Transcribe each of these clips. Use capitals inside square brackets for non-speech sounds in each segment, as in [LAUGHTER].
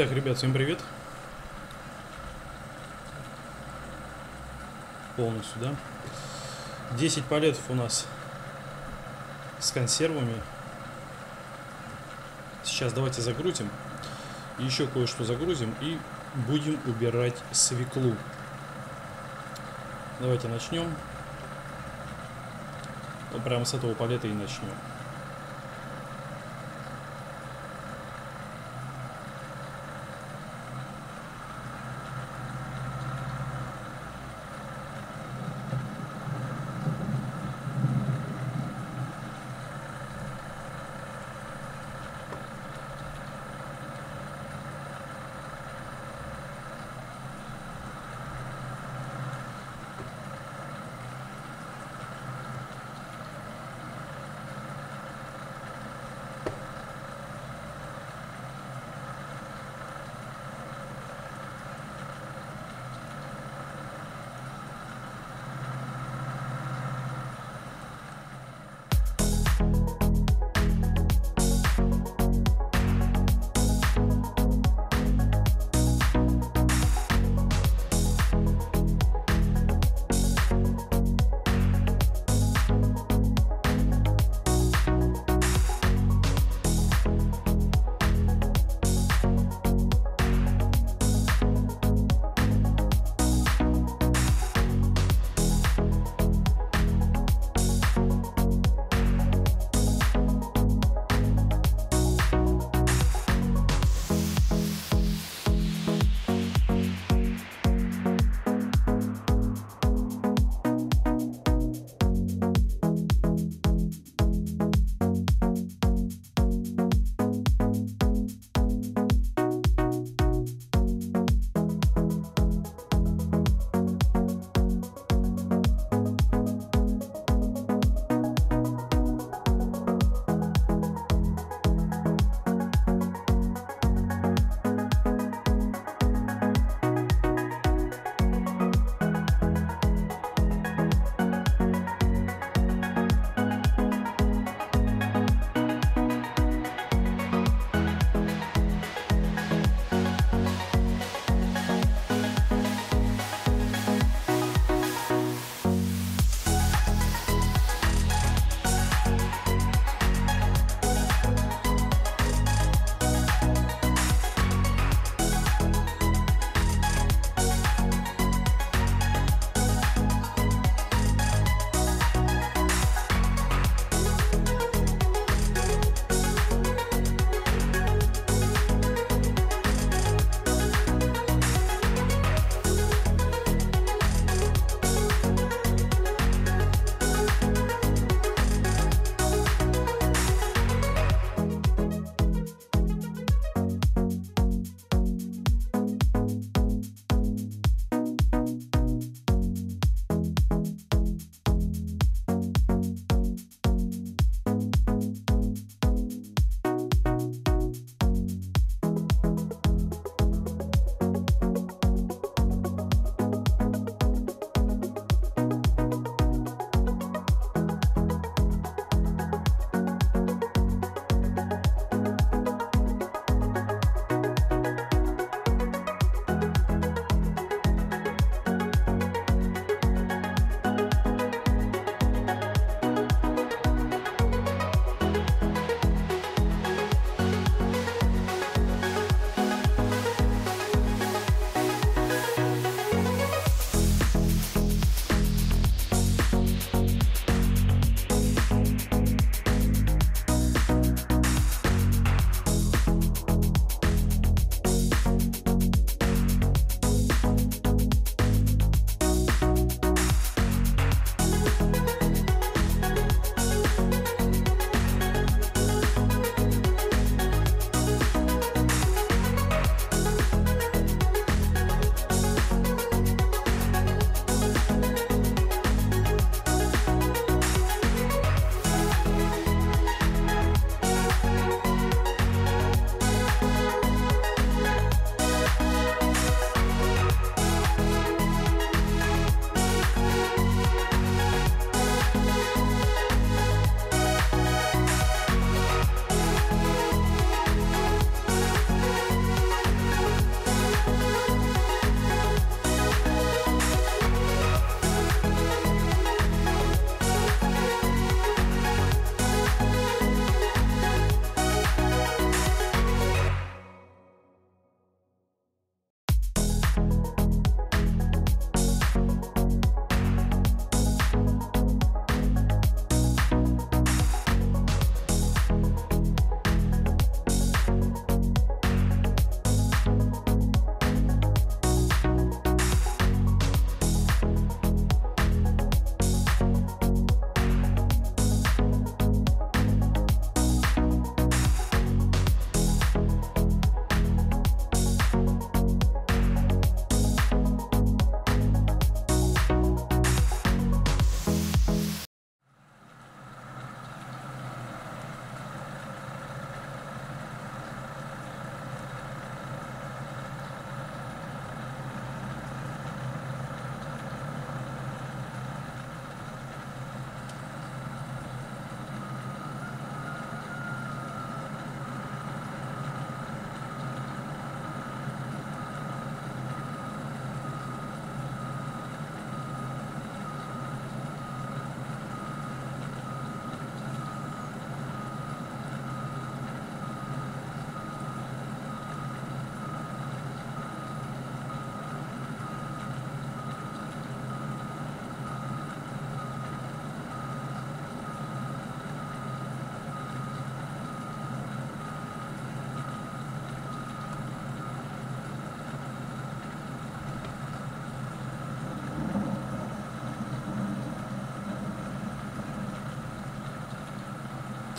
Так, ребят, всем привет. Полностью, да? 10 палетов у нас с консервами. Сейчас давайте загрузим. Еще кое-что загрузим и будем убирать свеклу. Давайте начнем. Ну, прямо с этого палета и начнем.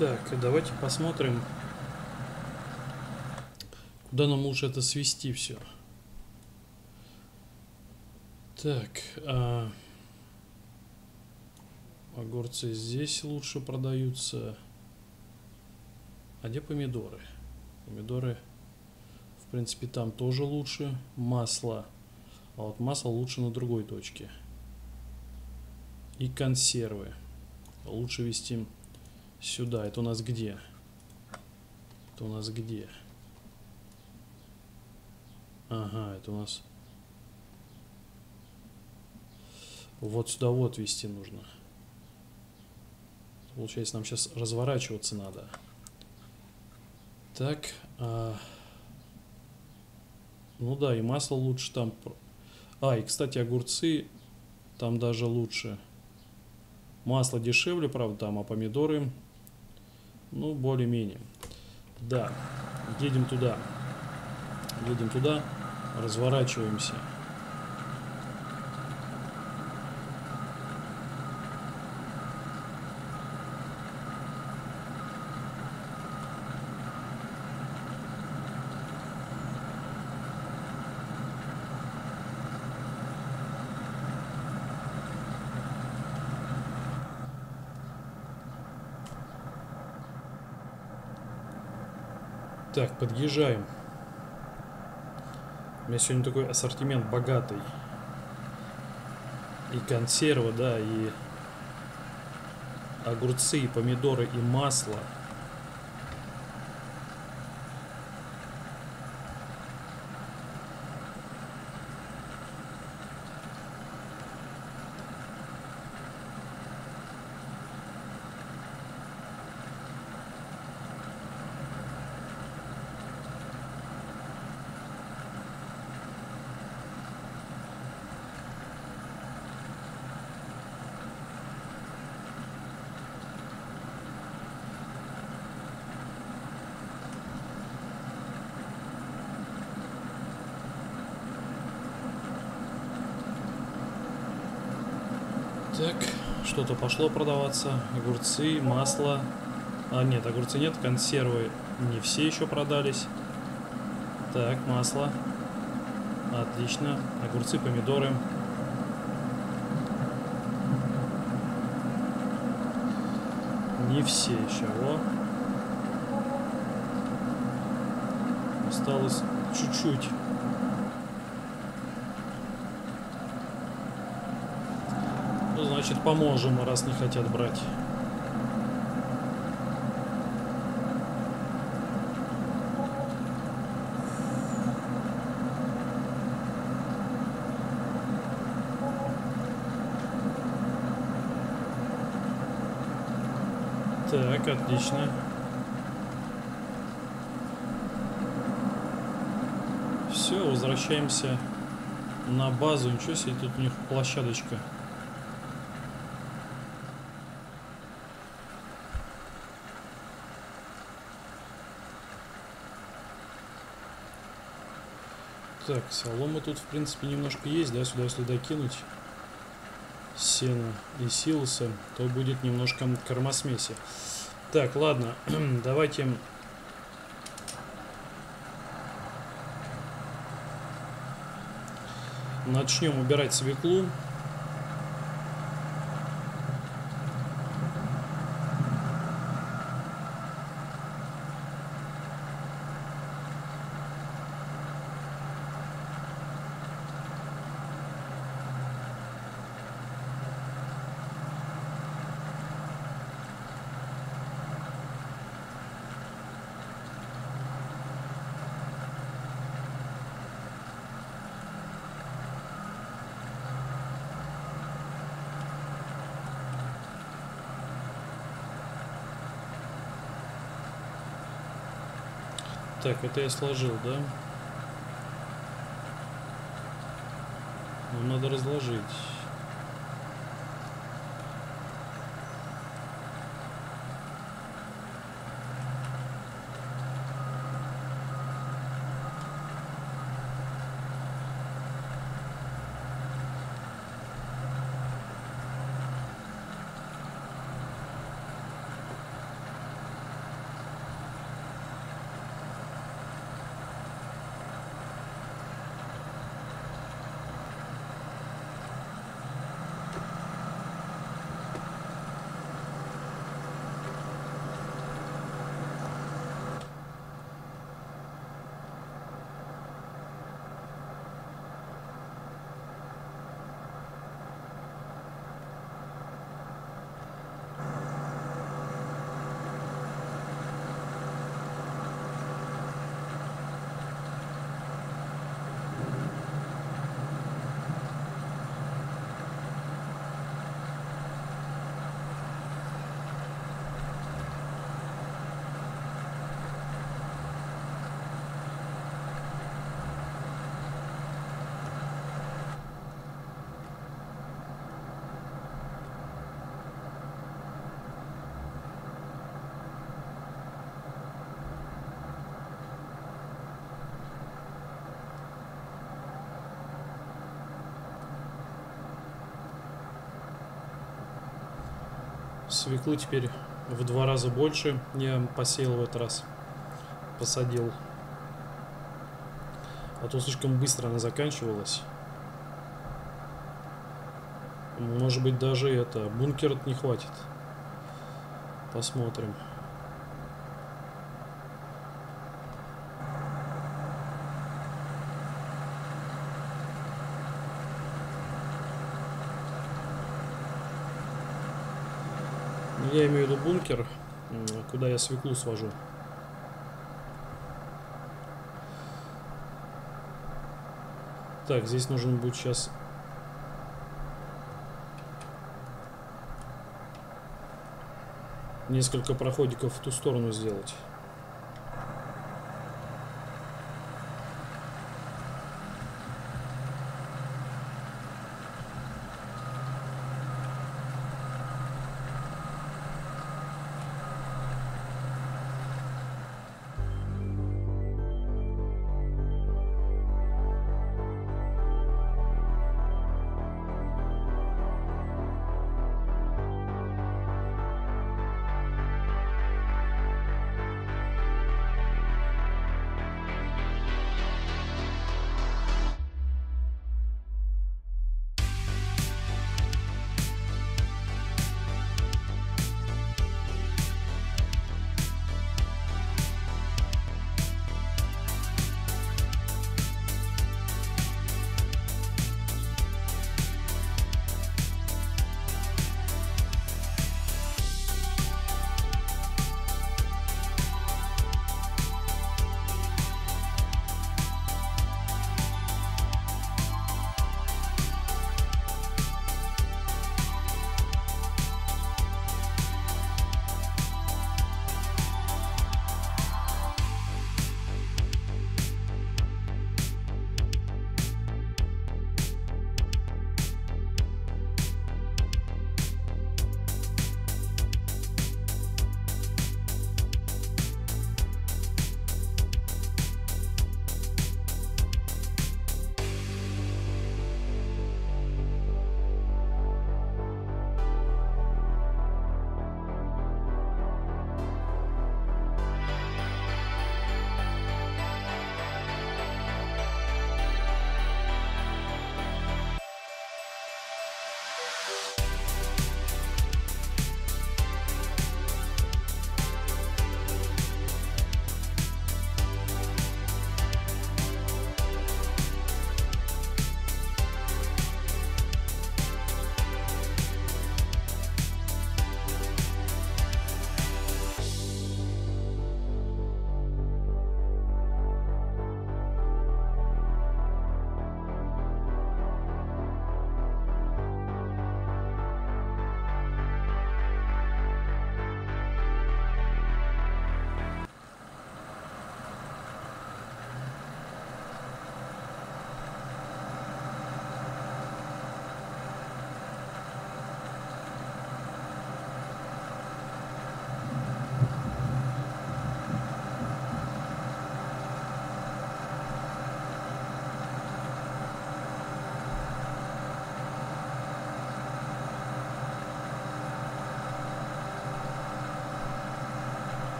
Так, давайте посмотрим, куда нам лучше это свести все. Так, а... огурцы здесь лучше продаются. А где помидоры? Помидоры, в принципе, там тоже лучше. Масло. А вот масло лучше на другой точке. И консервы. Лучше вести сюда. Это у нас где? Это у нас где? Ага, это у нас... Вот сюда вот вести нужно. Получается, нам сейчас разворачиваться надо. Так. А... Ну да, и масло лучше там. А, и, кстати, огурцы там даже лучше. Масло дешевле, правда, там, а помидоры, ну, более-менее. Да, едем туда. Едем туда, разворачиваемся. Так, подъезжаем. У меня сегодня такой ассортимент богатый. И консервы, да, и огурцы, и помидоры, и масло – Так, что-то пошло продаваться. Огурцы, масло. А, нет, огурцы нет, консервы не все еще продались. Так, масло. Отлично. Огурцы, помидоры. Не все еще. О. Осталось чуть-чуть. Значит, поможем, раз не хотят брать. Так, отлично. Все, возвращаемся на базу. Ничего себе, тут у них площадочка. Так, солома тут, в принципе, немножко есть, да, сюда если докинуть сено и силоса, то будет немножко кормосмеси. Так, ладно, [CLEARS THROAT] давайте... Начнем убирать свеклу. Так, это я сложил, да? Ну, надо разложить. Свеклы теперь в два раза больше я посеял в этот раз. Посадил. А то слишком быстро она заканчивалась. Может быть даже это, бункер не хватит. Посмотрим. Я имею в виду бункер, куда я свеклу свожу. Так, здесь нужен будет сейчас несколько проходиков в ту сторону сделать.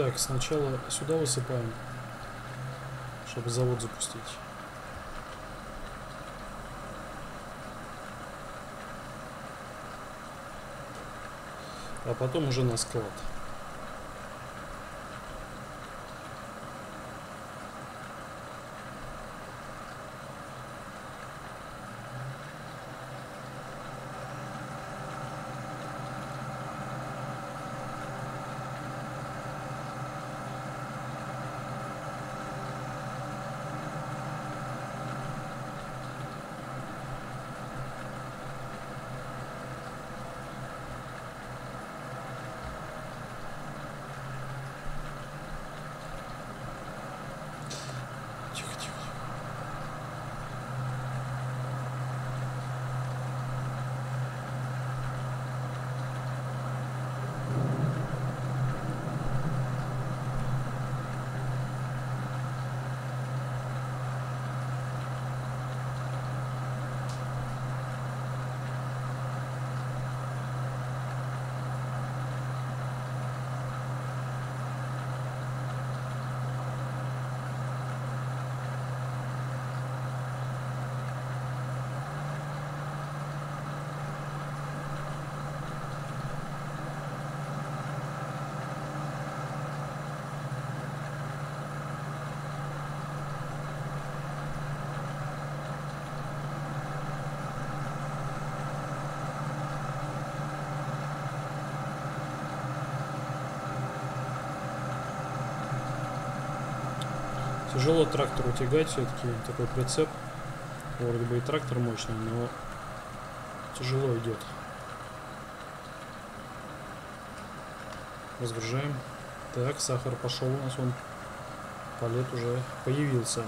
Так, сначала сюда высыпаем, чтобы завод запустить. А потом уже на склад. Тяжело трактору тягать все-таки такой прицеп. Вроде бы и трактор мощный, но тяжело идет. Разгружаем. Так, сахар пошел у нас, он палет уже появился.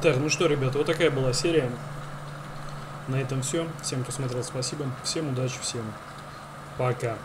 Так, ну что, ребята, вот такая была серия. На этом все. Всем, кто смотрел, спасибо. Всем удачи, всем пока.